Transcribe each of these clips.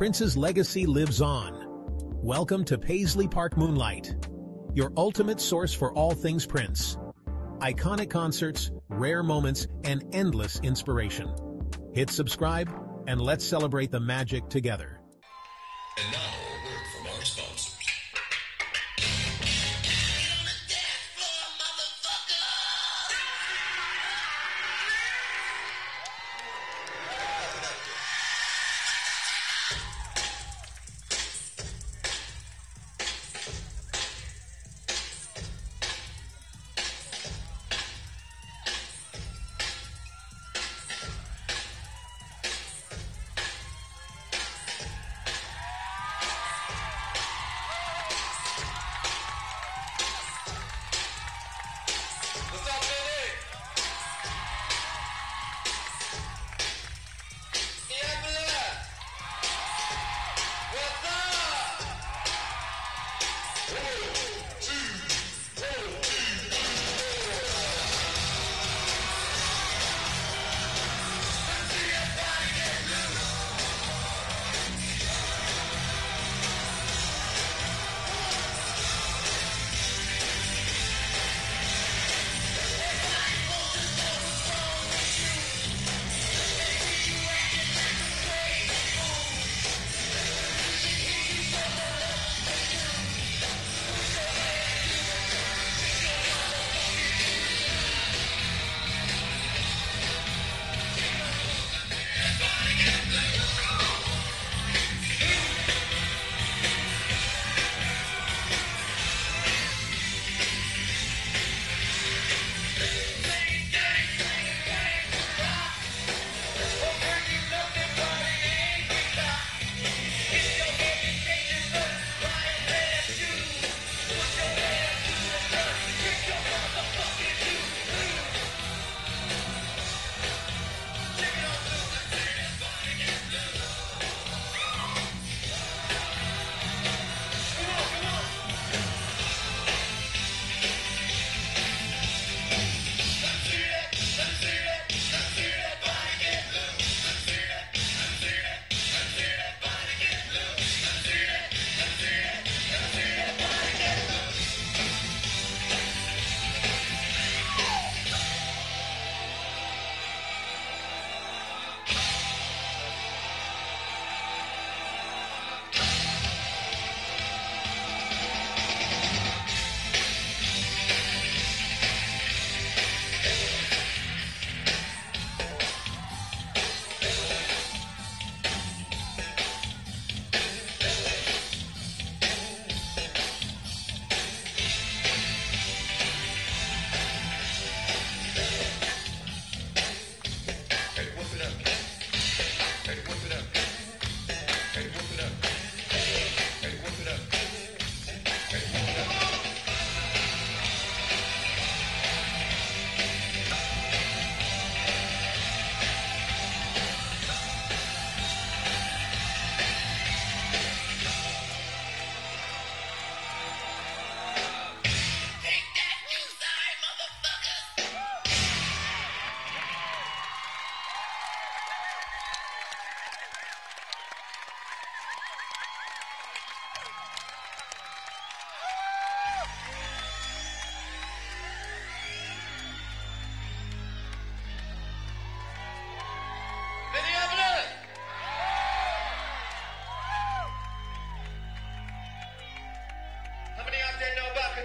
Prince's legacy lives on. Welcome to Paisley Park Moonlight, your ultimate source for all things Prince. Iconic concerts, rare moments, and endless inspiration. Hit subscribe, and let's celebrate the magic together. And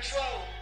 control?